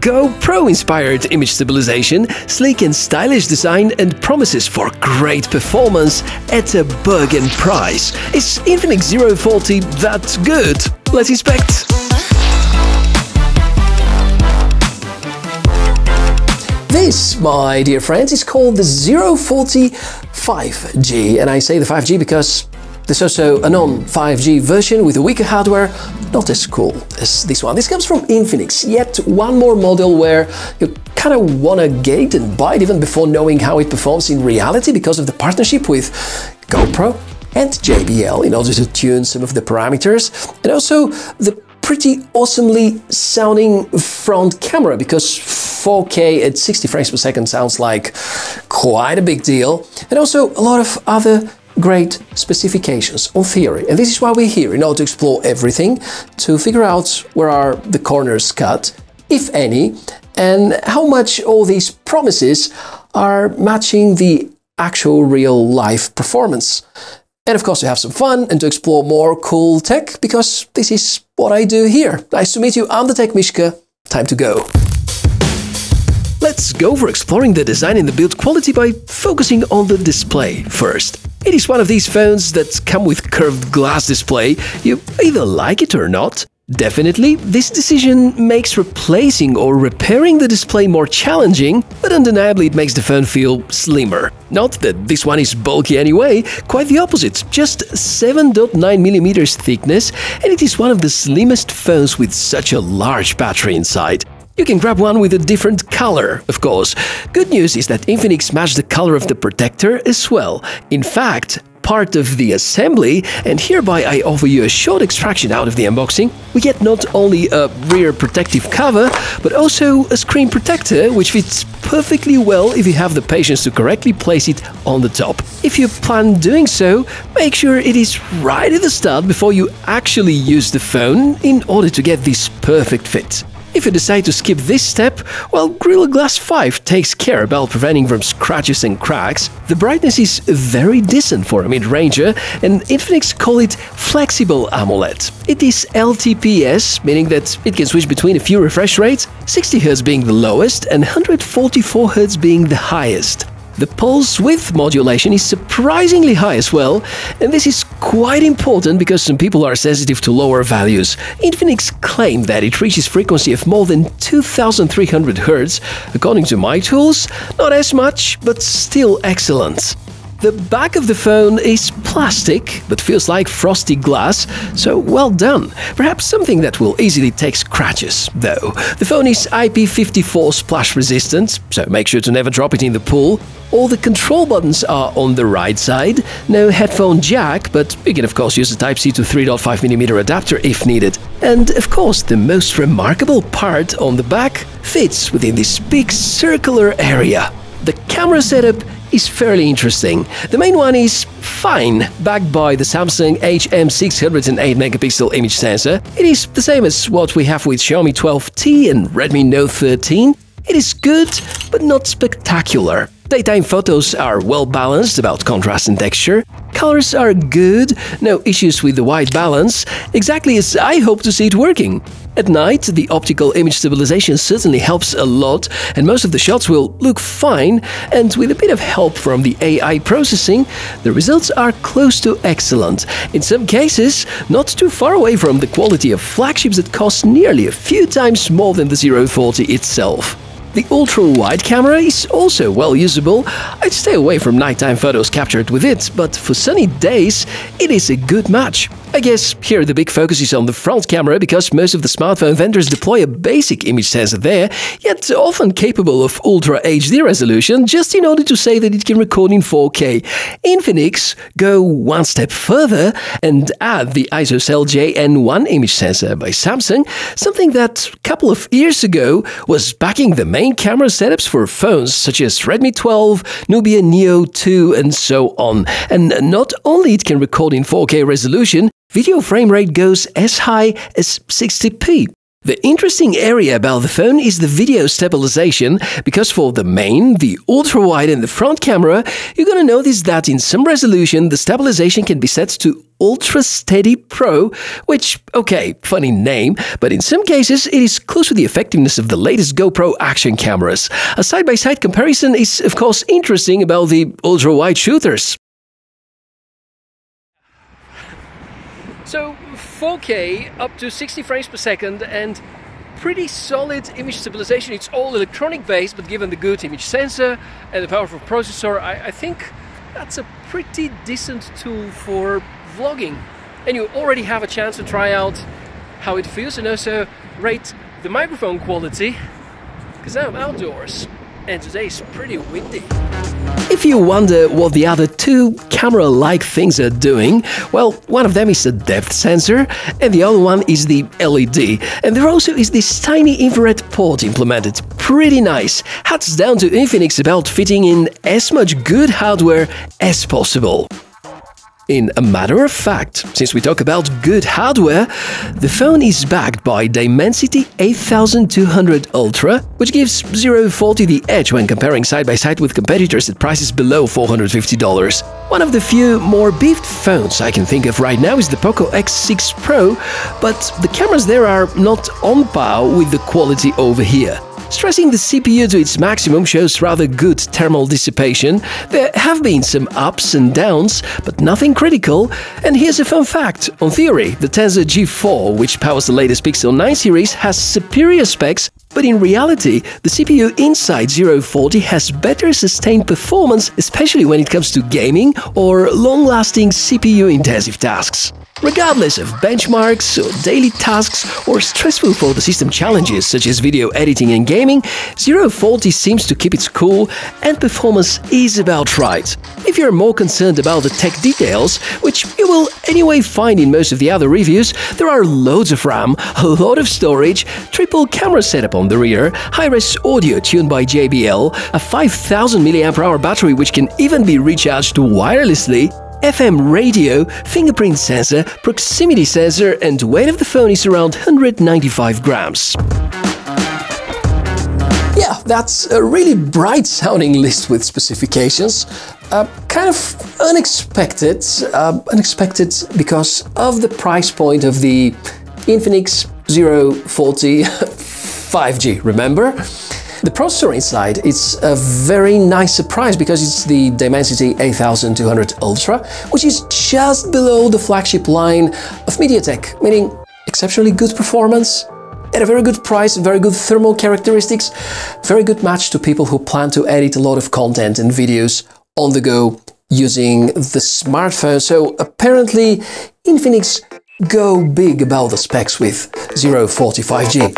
GoPro-inspired image stabilization, sleek and stylish design and promises for great performance at a bargain price. Is Infinix Zero 40 that good? Let's inspect! This, my dear friends, is called the Zero 40 5G, and I say the 5G because there's also a non-5G version with a weaker hardware, not as cool as this one. This comes from Infinix, yet one more model where you kind of want to gate and buy it even before knowing how it performs in reality because of the partnership with GoPro and JBL in order to tune some of the parameters and also the pretty awesomely sounding front camera because 4K at 60 frames per second sounds like quite a big deal and also a lot of other great specifications on theory. And this is why we're here, in order to explore everything, to figure out where are the corners cut, if any, and how much all these promises are matching the actual real life performance. And of course to have some fun and to explore more cool tech, because this is what I do here. Nice to meet you, I'm the Tech Mishka. Time to go. Let's go for exploring the design and the build quality by focusing on the display first. It is one of these phones that come with curved glass display, you either like it or not. Definitely, this decision makes replacing or repairing the display more challenging, but undeniably it makes the phone feel slimmer. Not that this one is bulky anyway, quite the opposite, just 7.9mm thickness, and it is one of the slimmest phones with such a large battery inside. You can grab one with a different color, of course. Good news is that Infinix matched the color of the protector as well. In fact, part of the assembly, and hereby I offer you a short extraction out of the unboxing, we get not only a rear protective cover, but also a screen protector, which fits perfectly well if you have the patience to correctly place it on the top. If you plan doing so, make sure it is right at the start before you actually use the phone in order to get this perfect fit. If you decide to skip this step, well, Gorilla Glass 5 takes care about preventing from scratches and cracks. The brightness is very decent for a mid-ranger, and Infinix call it Flexible AMOLED. It is LTPS, meaning that it can switch between a few refresh rates, 60Hz being the lowest and 144Hz being the highest. The pulse width modulation is surprisingly high as well, and this is quite important because some people are sensitive to lower values. Infinix claimed that it reaches frequency of more than 2300 Hz. According to my tools, not as much, but still excellent. The back of the phone is plastic, but feels like frosty glass, so well done. Perhaps something that will easily take scratches, though. The phone is IP54 splash resistant, so make sure to never drop it in the pool. All the control buttons are on the right side, no headphone jack, but you can of course use a Type-C to 3.5mm adapter if needed. And of course, the most remarkable part on the back fits within this big circular area. The camera setup is fairly interesting. The main one is fine, backed by the Samsung HM608 megapixel image sensor. It is the same as what we have with Xiaomi 12T and Redmi Note 13. It is good, but not spectacular. Daytime photos are well balanced about contrast and texture. Colors are good, no issues with the white balance, exactly as I hope to see it working. At night, the optical image stabilization certainly helps a lot, and most of the shots will look fine, and with a bit of help from the AI processing, the results are close to excellent. In some cases, not too far away from the quality of flagships that cost nearly a few times more than the 40 itself. The ultra-wide camera is also well usable. I'd stay away from nighttime photos captured with it, but for sunny days, it is a good match. I guess here the big focus is on the front camera because most of the smartphone vendors deploy a basic image sensor there, yet often capable of Ultra HD resolution just in order to say that it can record in 4K. Infinix go one step further and add the ISOCELL JN1 image sensor by Samsung, something that a couple of years ago was backing the main camera setups for phones such as Redmi 12, Nubia Neo 2 and so on. And not only it can record in 4K resolution, Video frame rate goes as high as 60p. The interesting area about the phone is the video stabilization, because for the main, the ultra-wide and the front camera, you're gonna notice that in some resolution the stabilization can be set to Ultra Steady Pro, which, okay, funny name, but in some cases it is close to the effectiveness of the latest GoPro action cameras. A side-by-side -side comparison is of course interesting about the ultra-wide shooters. So 4K up to 60 frames per second and pretty solid image stabilization. It's all electronic based, but given the good image sensor and the powerful processor, I, I think that's a pretty decent tool for vlogging. And you already have a chance to try out how it feels and also rate the microphone quality because I'm outdoors and today is pretty windy. If you wonder what the other two camera-like things are doing, well, one of them is a depth sensor and the other one is the LED. And there also is this tiny infrared port implemented. Pretty nice. Hats down to Infinix about fitting in as much good hardware as possible. In a matter of fact, since we talk about good hardware, the phone is backed by Dimensity 8200 Ultra, which gives 040 the edge when comparing side by side with competitors at prices below $450. One of the few more beefed phones I can think of right now is the Poco X6 Pro, but the cameras there are not on par with the quality over here. Stressing the CPU to its maximum shows rather good thermal dissipation. There have been some ups and downs, but nothing critical. And here's a fun fact. On theory, the Tensor G4, which powers the latest Pixel 9 series, has superior specs but in reality, the CPU inside 040 has better sustained performance, especially when it comes to gaming or long-lasting CPU-intensive tasks. Regardless of benchmarks or daily tasks or stressful for the system challenges such as video editing and gaming, 040 seems to keep its cool and performance is about right. If you're more concerned about the tech details, which you will anyway find in most of the other reviews, there are loads of RAM, a lot of storage, triple camera setup on the rear, high-res audio tuned by JBL, a 5000 mAh battery which can even be recharged wirelessly, FM radio, fingerprint sensor, proximity sensor and weight of the phone is around 195 grams. That's a really bright sounding list with specifications. Uh, kind of unexpected, uh, unexpected because of the price point of the Infinix 040 5G, remember? The processor inside is a very nice surprise because it's the Dimensity 8200 Ultra, which is just below the flagship line of MediaTek, meaning exceptionally good performance, at a very good price, very good thermal characteristics, very good match to people who plan to edit a lot of content and videos on the go using the smartphone. So apparently Infinix go big about the specs with 045G.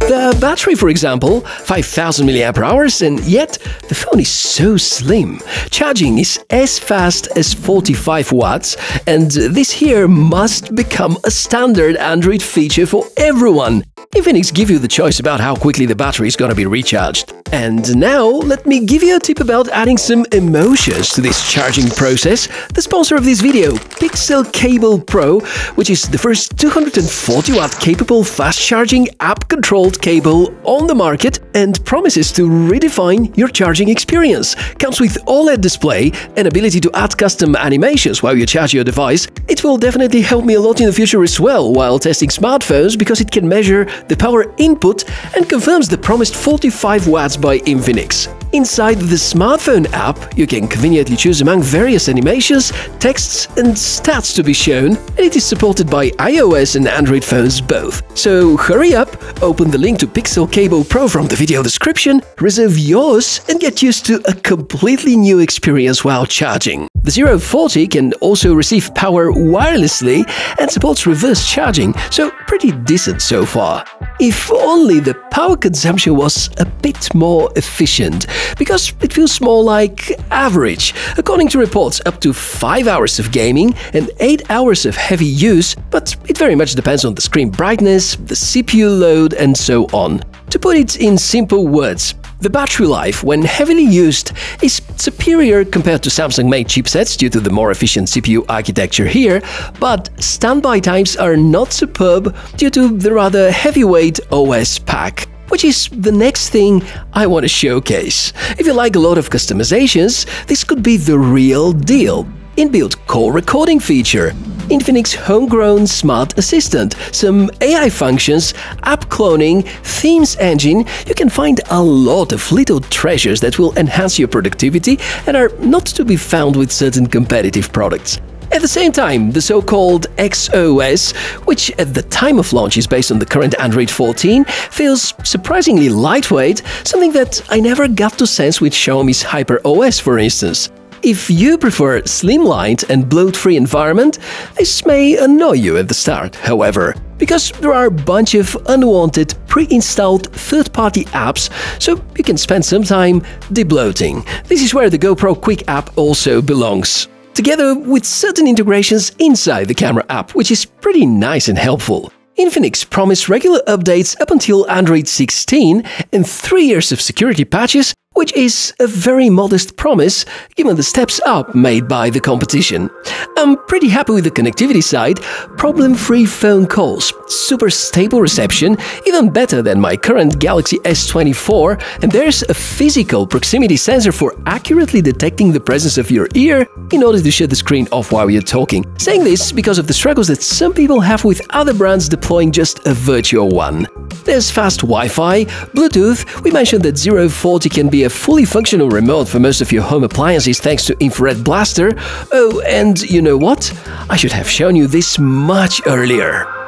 The battery, for example, 5000 mAh, and yet the phone is so slim. Charging is as fast as 45 watts, and this here must become a standard Android feature for everyone. Infinix give you the choice about how quickly the battery is gonna be recharged. And now, let me give you a tip about adding some emotions to this charging process. The sponsor of this video, Pixel Cable Pro, which is the first 240 watt capable fast charging app controlled cable on the market and promises to redefine your charging experience. Comes with OLED display and ability to add custom animations while you charge your device. It will definitely help me a lot in the future as well while testing smartphones because it can measure the power input and confirms the promised 45 watts by Infinix. Inside the smartphone app, you can conveniently choose among various animations, texts and stats to be shown, and it is supported by iOS and Android phones both. So hurry up, open the link to Pixel Cable Pro from the video description, reserve yours and get used to a completely new experience while charging. The 040 can also receive power wirelessly and supports reverse charging, so pretty decent so far. If only the power consumption was a bit more efficient, because it feels more like average, according to reports up to 5 hours of gaming and 8 hours of heavy use, but it very much depends on the screen brightness, the CPU load and so on. To put it in simple words, The battery life, when heavily used, is superior compared to Samsung-made chipsets due to the more efficient CPU architecture here, but standby times are not superb due to the rather heavyweight OS pack which is the next thing I want to showcase. If you like a lot of customizations, this could be the real deal. Inbuilt call recording feature, Infinix homegrown smart assistant, some AI functions, app cloning, themes engine, you can find a lot of little treasures that will enhance your productivity and are not to be found with certain competitive products. At the same time, the so-called XOS, which at the time of launch is based on the current Android 14, feels surprisingly lightweight, something that I never got to sense with Xiaomi's HyperOS for instance. If you prefer slimline and bloat-free environment, this may annoy you at the start, however, because there are a bunch of unwanted pre-installed third-party apps, so you can spend some time debloating. This is where the GoPro Quick app also belongs together with certain integrations inside the camera app, which is pretty nice and helpful. Infinix promised regular updates up until Android 16 and 3 years of security patches which is a very modest promise given the steps up made by the competition. I'm pretty happy with the connectivity side, problem-free phone calls, super stable reception, even better than my current Galaxy S24, and there's a physical proximity sensor for accurately detecting the presence of your ear in order to shut the screen off while you're talking. Saying this because of the struggles that some people have with other brands deploying just a virtual one. There's fast Wi-Fi, Bluetooth, we mentioned that 040 can be a fully functional remote for most of your home appliances thanks to Infrared Blaster. Oh, and you know what? I should have shown you this much earlier.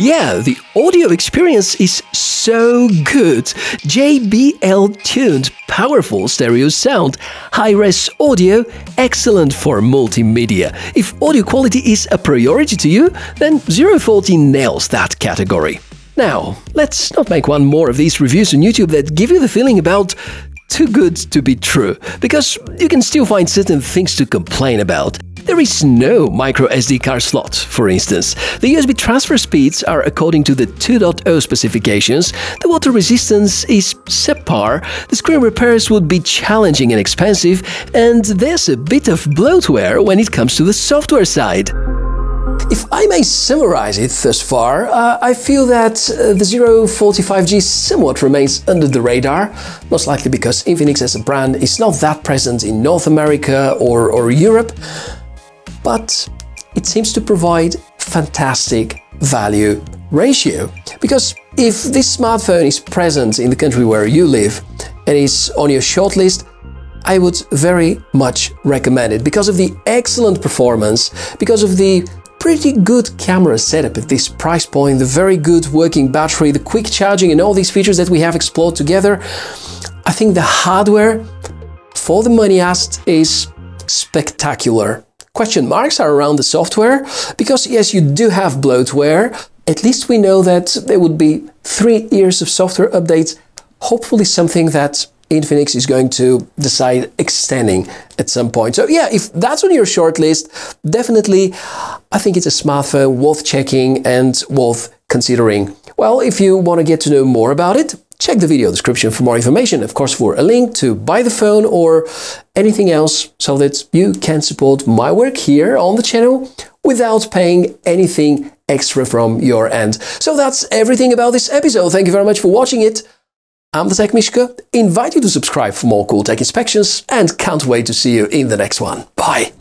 Yeah, the audio experience is so good. JBL tuned, powerful stereo sound, high res audio, excellent for multimedia. If audio quality is a priority to you, then 040 nails that category. Now, let's not make one more of these reviews on YouTube that give you the feeling about too good to be true, because you can still find certain things to complain about. There is no micro SD card slot, for instance. The USB transfer speeds are according to the 2.0 specifications, the water resistance is subpar, the screen repairs would be challenging and expensive, and there's a bit of bloatware when it comes to the software side. If I may summarize it thus far, uh, I feel that uh, the 045G somewhat remains under the radar, most likely because Infinix as a brand is not that present in North America or, or Europe but it seems to provide fantastic value ratio. Because if this smartphone is present in the country where you live and is on your shortlist, I would very much recommend it because of the excellent performance, because of the pretty good camera setup at this price point, the very good working battery, the quick charging and all these features that we have explored together. I think the hardware for the money asked is spectacular question marks are around the software because yes, you do have bloatware. At least we know that there would be three years of software updates, hopefully something that Infinix is going to decide extending at some point. So yeah, if that's on your shortlist, definitely I think it's a smartphone worth checking and worth considering. Well, if you want to get to know more about it, check the video description for more information, of course for a link to buy the phone or anything else so that you can support my work here on the channel without paying anything extra from your end. So that's everything about this episode. Thank you very much for watching it. I'm the Tech Mishka, invite you to subscribe for more cool tech inspections and can't wait to see you in the next one. Bye!